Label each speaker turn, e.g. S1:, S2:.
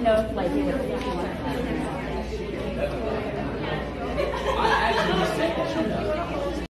S1: didn't know if like you was.